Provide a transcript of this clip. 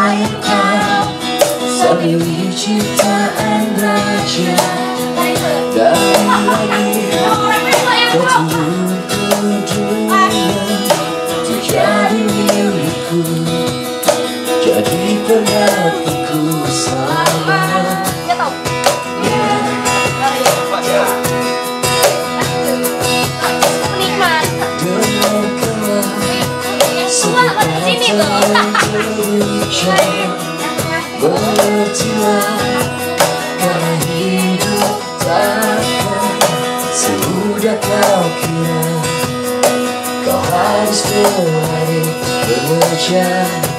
engkau Sambil ciptaan raja Dan lagi Ketunjukku dunia Untuk jadi milikku Jadi pendapiku Berhentilah Karena hidup takkan Semudah kau kira. Kau harus berlari Mengejar